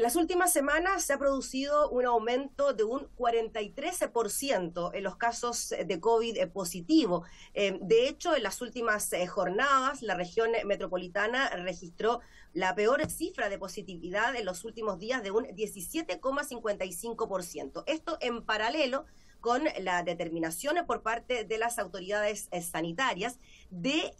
En las últimas semanas se ha producido un aumento de un 43% en los casos de COVID eh, positivo. Eh, de hecho, en las últimas eh, jornadas, la región metropolitana registró la peor cifra de positividad en los últimos días de un 17,55%. Esto en paralelo con la determinación por parte de las autoridades sanitarias de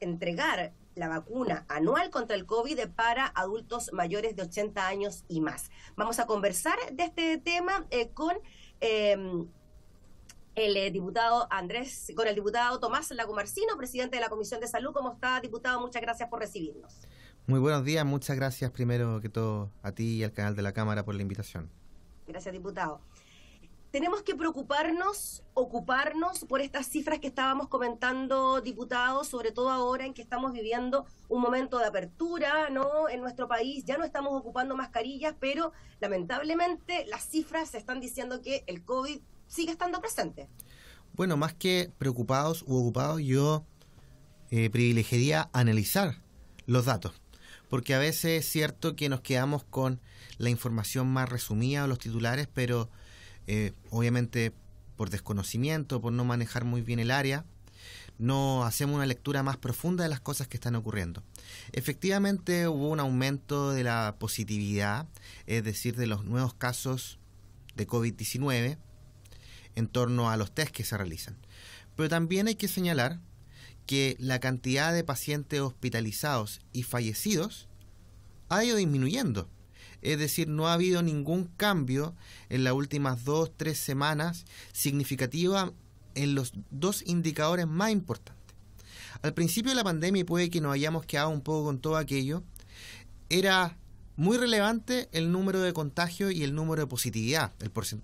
entregar la vacuna anual contra el COVID para adultos mayores de 80 años y más. Vamos a conversar de este tema eh, con em, el eh, diputado Andrés, con el diputado Tomás Lagomarcino, presidente de la Comisión de Salud. ¿Cómo está, diputado? Muchas gracias por recibirnos. Muy buenos días, muchas gracias primero que todo a ti y al canal de la Cámara por la invitación. Gracias, diputado tenemos que preocuparnos, ocuparnos por estas cifras que estábamos comentando, diputados, sobre todo ahora en que estamos viviendo un momento de apertura, ¿no? En nuestro país ya no estamos ocupando mascarillas, pero lamentablemente las cifras están diciendo que el COVID sigue estando presente. Bueno, más que preocupados u ocupados, yo eh, privilegiaría analizar los datos, porque a veces es cierto que nos quedamos con la información más resumida o los titulares, pero eh, obviamente por desconocimiento, por no manejar muy bien el área, no hacemos una lectura más profunda de las cosas que están ocurriendo. Efectivamente hubo un aumento de la positividad, es decir, de los nuevos casos de COVID-19 en torno a los test que se realizan. Pero también hay que señalar que la cantidad de pacientes hospitalizados y fallecidos ha ido disminuyendo. Es decir, no ha habido ningún cambio en las últimas dos, tres semanas significativa en los dos indicadores más importantes. Al principio de la pandemia, y puede que nos hayamos quedado un poco con todo aquello, era muy relevante el número de contagios y el número de positividad,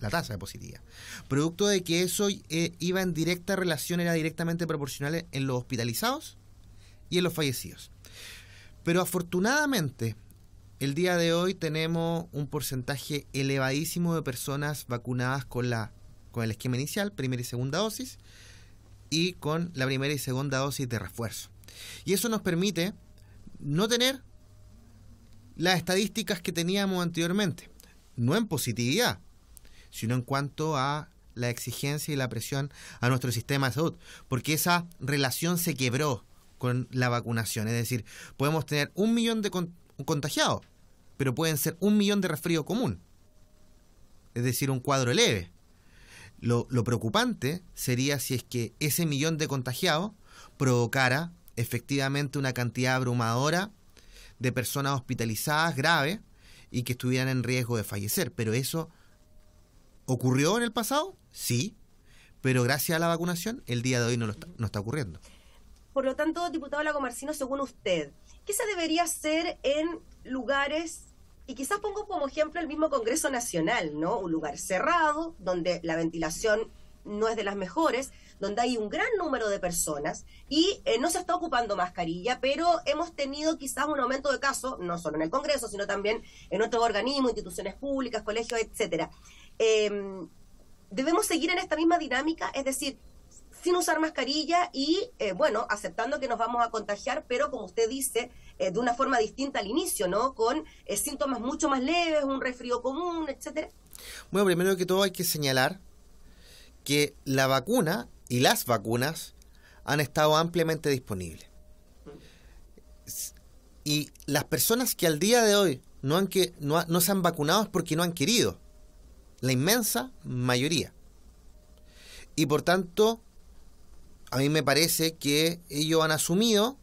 la tasa de positividad. Producto de que eso eh, iba en directa relación, era directamente proporcional en los hospitalizados y en los fallecidos. Pero afortunadamente, el día de hoy tenemos un porcentaje elevadísimo de personas vacunadas con, la, con el esquema inicial, primera y segunda dosis, y con la primera y segunda dosis de refuerzo. Y eso nos permite no tener las estadísticas que teníamos anteriormente, no en positividad, sino en cuanto a la exigencia y la presión a nuestro sistema de salud, porque esa relación se quebró con la vacunación, es decir, podemos tener un millón de contagiado, pero pueden ser un millón de resfrío común, es decir, un cuadro leve. Lo, lo preocupante sería si es que ese millón de contagiados provocara efectivamente una cantidad abrumadora de personas hospitalizadas graves y que estuvieran en riesgo de fallecer. Pero eso ocurrió en el pasado, sí, pero gracias a la vacunación el día de hoy no, está, no está ocurriendo. Por lo tanto, diputado Lagomarcino, según usted, ¿qué se debería hacer en lugares y quizás pongo como ejemplo el mismo Congreso Nacional, ¿no? Un lugar cerrado, donde la ventilación no es de las mejores, donde hay un gran número de personas y eh, no se está ocupando mascarilla, pero hemos tenido quizás un aumento de casos, no solo en el Congreso, sino también en otros organismos, instituciones públicas, colegios, etcétera. Em, debemos seguir en esta misma dinámica, es decir, sin usar mascarilla y, eh, bueno, aceptando que nos vamos a contagiar, pero como usted dice, eh, de una forma distinta al inicio, ¿no? Con eh, síntomas mucho más leves, un resfrío común, etcétera. Bueno, primero que todo hay que señalar que la vacuna y las vacunas han estado ampliamente disponibles. Y las personas que al día de hoy no, han que, no, no se han vacunado es porque no han querido. La inmensa mayoría. Y por tanto, a mí me parece que ellos han asumido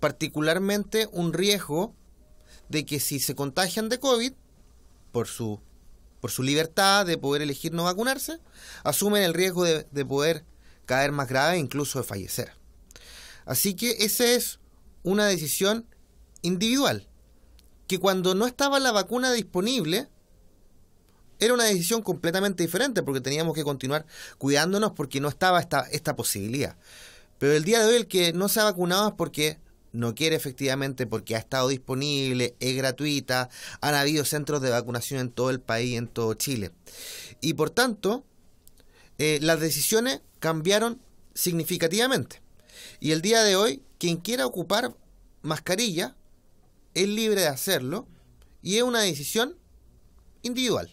particularmente un riesgo de que si se contagian de COVID, por su, por su libertad de poder elegir no vacunarse, asumen el riesgo de, de poder caer más grave e incluso de fallecer. Así que esa es una decisión individual, que cuando no estaba la vacuna disponible, era una decisión completamente diferente porque teníamos que continuar cuidándonos porque no estaba esta, esta posibilidad. Pero el día de hoy el que no se ha vacunado es porque no quiere efectivamente porque ha estado disponible, es gratuita, han habido centros de vacunación en todo el país, en todo Chile. Y por tanto, eh, las decisiones cambiaron significativamente. Y el día de hoy, quien quiera ocupar mascarilla es libre de hacerlo Y es una decisión individual.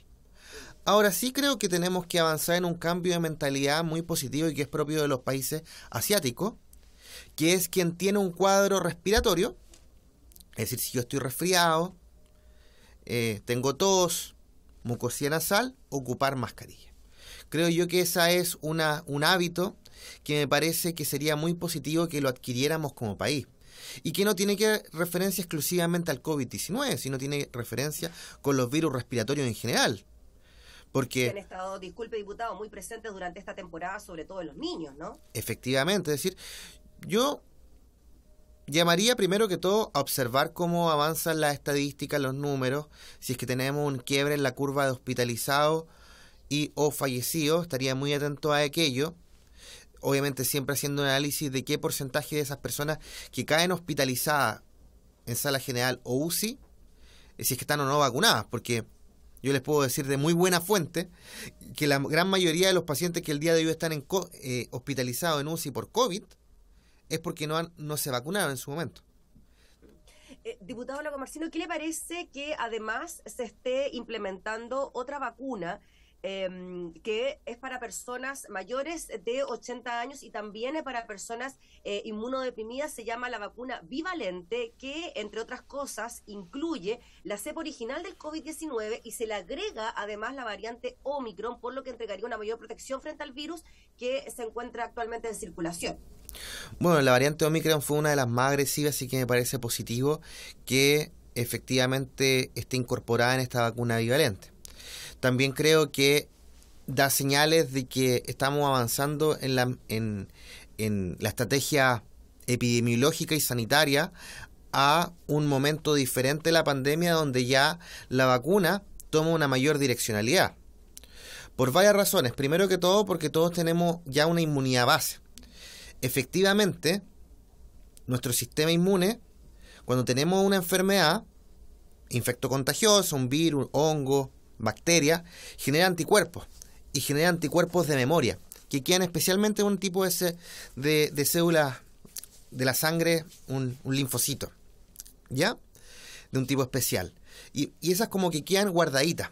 Ahora sí creo que tenemos que avanzar en un cambio de mentalidad muy positivo y que es propio de los países asiáticos, que es quien tiene un cuadro respiratorio, es decir, si yo estoy resfriado, eh, tengo tos, mucosidad nasal, ocupar mascarilla. Creo yo que esa es una, un hábito que me parece que sería muy positivo que lo adquiriéramos como país. Y que no tiene que referencia exclusivamente al COVID-19, sino tiene referencia con los virus respiratorios en general. Porque... Han estado, disculpe diputado, muy presentes durante esta temporada, sobre todo en los niños, ¿no? Efectivamente, es decir, yo llamaría primero que todo a observar cómo avanzan las estadísticas, los números, si es que tenemos un quiebre en la curva de hospitalizados y o fallecidos, estaría muy atento a aquello. Obviamente siempre haciendo un análisis de qué porcentaje de esas personas que caen hospitalizadas en sala general o UCI, eh, si es que están o no vacunadas, porque yo les puedo decir de muy buena fuente que la gran mayoría de los pacientes que el día de hoy están en, eh, hospitalizados en UCI por COVID es porque no, no se vacunaron en su momento. Eh, diputado Lago Marcino, ¿qué le parece que además se esté implementando otra vacuna Em, que es para personas mayores de 80 años y también es para personas eh, inmunodeprimidas. Se llama la vacuna bivalente, que entre otras cosas incluye la cepa original del COVID-19 y se le agrega además la variante Omicron, por lo que entregaría una mayor protección frente al virus que se encuentra actualmente en circulación. Bueno, la variante Omicron fue una de las más agresivas, así que me parece positivo que efectivamente esté incorporada en esta vacuna bivalente también creo que da señales de que estamos avanzando en la, en, en la estrategia epidemiológica y sanitaria a un momento diferente de la pandemia donde ya la vacuna toma una mayor direccionalidad. Por varias razones. Primero que todo porque todos tenemos ya una inmunidad base. Efectivamente, nuestro sistema inmune, cuando tenemos una enfermedad, infecto contagioso, un virus, hongo, bacterias, genera anticuerpos y genera anticuerpos de memoria, que quedan especialmente en un tipo de, de, de células de la sangre, un, linfocito, ¿ya? De un tipo especial. Y, y esas como que quedan guardaditas.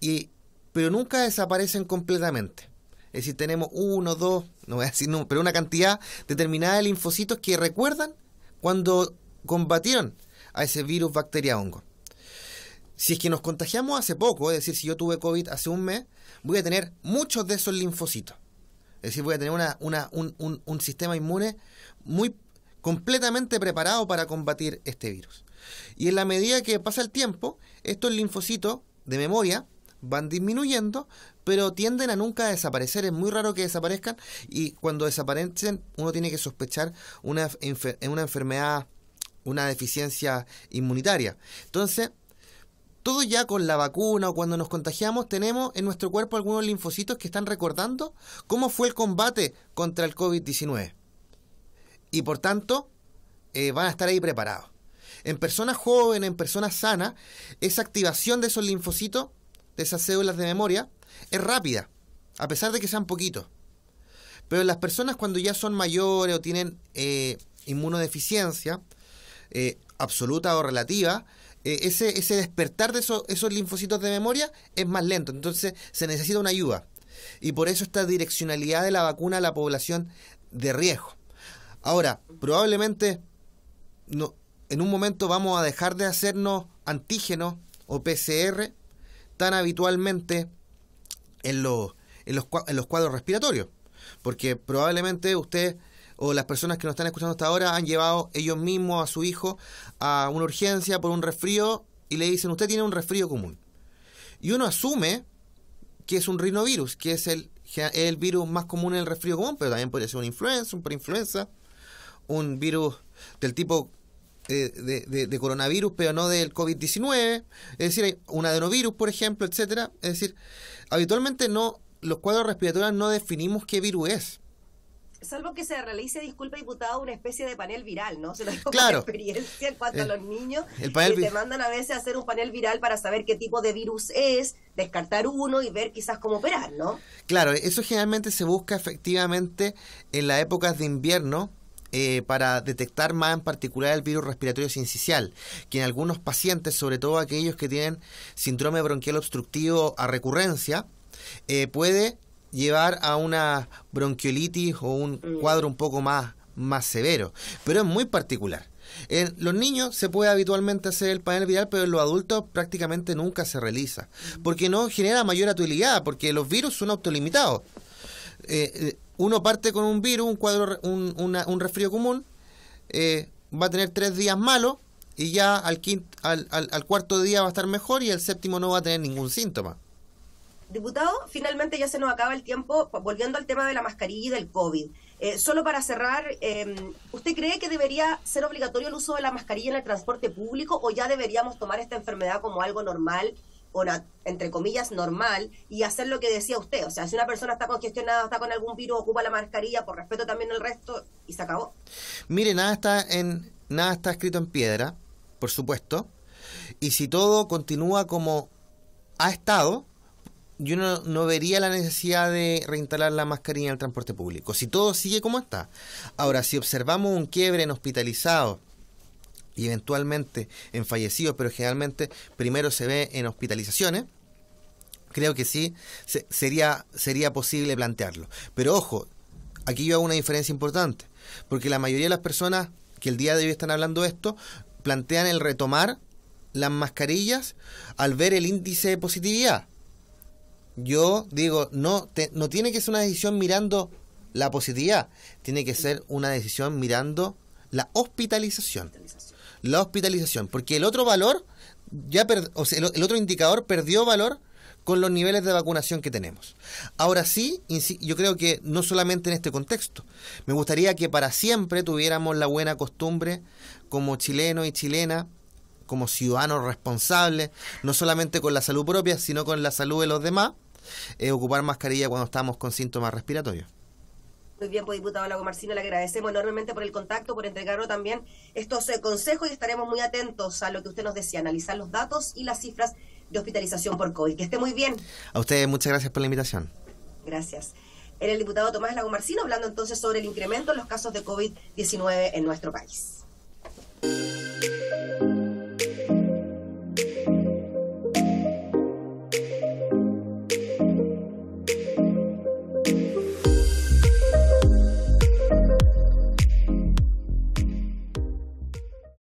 Y, pero nunca desaparecen completamente. Es decir, tenemos uno, dos, no voy a decir no, pero una cantidad determinada de linfocitos que recuerdan cuando combatieron a ese virus, bacteria, hongo si es que nos contagiamos hace poco, es decir, si yo tuve COVID hace un mes, voy a tener muchos de esos linfocitos. Es decir, voy a tener una, un, un, un, sistema inmune muy completamente preparado para combatir este virus. Y en la medida que pasa el tiempo, estos linfocitos de memoria van disminuyendo, pero tienden a nunca desaparecer. Es muy raro que desaparezcan y cuando desaparecen uno tiene que sospechar una, una enfermedad, una deficiencia inmunitaria. Entonces, todo ya con la vacuna o cuando nos contagiamos tenemos en nuestro cuerpo algunos linfocitos que están recordando cómo fue el combate contra el COVID-19. Y por tanto, eh, van a estar ahí preparados. En personas jóvenes, en personas sanas, esa activación de esos linfocitos, de esas células de memoria, es rápida, a pesar de que sean poquitos. Pero las personas cuando ya son mayores o tienen eh, inmunodeficiencia, eh, absoluta o relativa, eh, ese, ese despertar de esos, esos linfocitos de memoria es más lento, entonces se necesita una ayuda. Y por eso esta direccionalidad de la vacuna a la población de riesgo. Ahora, probablemente no, en un momento vamos a dejar de hacernos antígenos o PCR tan habitualmente en los, en los, en los cuadros respiratorios. Porque probablemente usted o las personas que nos están escuchando hasta ahora han llevado ellos mismos a su hijo a una urgencia por un resfrío y le dicen, usted tiene un resfrío común. Y uno asume que es un rinovirus, que es el, el virus más común en el resfrío común, pero también puede ser una influenza, un preinfluenza, un virus del tipo eh, de, de, coronavirus, pero no del COVID-19, es decir, un adenovirus, por ejemplo, etcétera. Es decir, habitualmente no, los cuadros respiratorios no definimos qué virus es salvo que se realice, disculpe diputado, una especie de panel viral, ¿no? Se lo digo claro. experiencia en cuanto a los niños, el que te mandan a veces a hacer un panel viral para saber qué tipo de virus es, descartar uno y ver quizás cómo operar, ¿no? Claro, eso generalmente se busca efectivamente en las épocas de invierno, eh, para detectar más en particular el virus respiratorio sincicial, que en algunos pacientes, sobre todo aquellos que tienen síndrome bronquial obstructivo a recurrencia, eh, puede llevar a una bronquiolitis o un mm. cuadro un poco más, más severo, pero es muy particular. En los niños se puede habitualmente hacer el panel viral, pero en los adultos prácticamente nunca se realiza, porque no genera mayor utilidad, porque los virus son autolimitados. Eh, eh, uno parte con un virus, un cuadro, un, un resfrío común, eh, va a tener tres días malos y ya al, al, al, cuarto día va a estar mejor y el séptimo no va a tener ningún síntoma. Diputado, finalmente ya se nos acaba el tiempo, volviendo al tema de la mascarilla y del COVID. Eh, solo para cerrar, em, ¿usted cree que debería ser obligatorio el uso de la mascarilla en el transporte público o ya deberíamos tomar esta enfermedad como algo normal, o entre comillas normal, y hacer lo que decía usted? O sea, si una persona está congestionada, está con algún virus, ocupa la mascarilla, por respeto también al resto, y se acabó. Mire, nada está, en, nada está escrito en piedra, por supuesto, y si todo continúa como ha estado, yo no, vería la necesidad de reinstalar la mascarilla en el transporte público. Si todo sigue como está. Ahora, si observamos un quiebre en hospitalizados y eventualmente en fallecidos, pero generalmente primero se ve en hospitalizaciones, creo que sí sería, sería posible plantearlo. Pero ojo, aquí yo hago una diferencia importante, porque la mayoría de las personas que el día de hoy están hablando de esto plantean el retomar las mascarillas al ver el índice de positividad yo digo, no, no tiene que ser una decisión mirando la positividad, tiene que ser una decisión mirando la hospitalización. La hospitalización, porque el otro valor, ya o sea, el, otro indicador perdió valor con los niveles de vacunación que tenemos. Ahora sí, yo creo que no solamente en este contexto, me gustaría que para siempre tuviéramos la buena costumbre como chileno y chilena como ciudadanos responsables, no solamente con la salud propia, sino con la salud de los demás, es ocupar mascarilla cuando estamos con síntomas respiratorios. Muy bien, pues diputado Lago Marcino, le agradecemos enormemente por el contacto, por entregarnos también estos eh, consejos y estaremos muy atentos a lo que usted nos decía, analizar los datos y las cifras de hospitalización por COVID. Que esté muy bien. A ustedes muchas gracias por la invitación. Gracias. Era el diputado Tomás Lago Marcino hablando entonces sobre el incremento en los casos de COVID-19 en nuestro país.